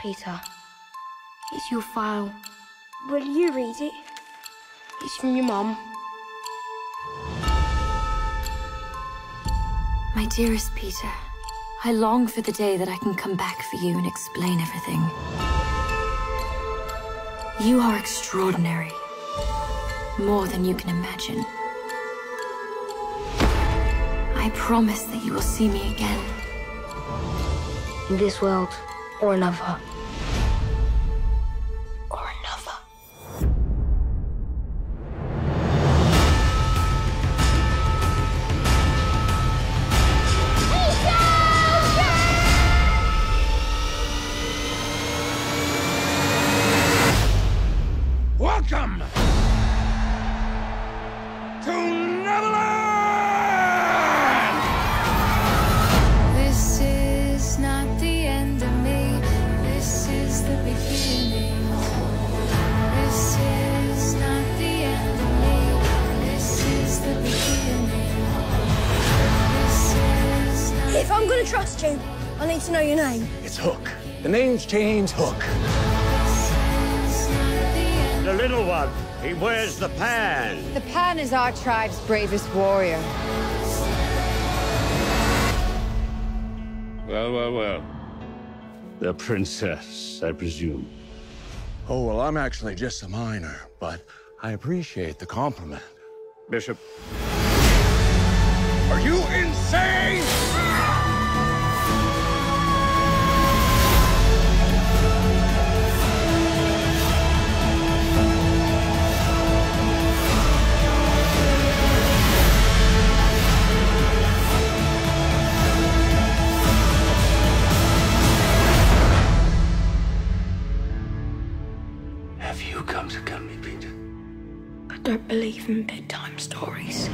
Peter, it's your file. Will you read it? It's from your mum. My dearest Peter, I long for the day that I can come back for you and explain everything. You are extraordinary. More than you can imagine. I promise that you will see me again. In this world or another. Welcome to Neverland! This is not the end of me. This is the beginning. This is not the end of me. This is the beginning. Is If I'm gonna trust you, I need to know your name. It's Hook. The name's James Hook. Little one, he wears the pan. The Pan is our tribe's bravest warrior. Well, well, well. The princess, I presume. Oh, well, I'm actually just a minor, but I appreciate the compliment. Bishop, Are you have you come to get me, Peter? I don't believe in bedtime stories.